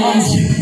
silence.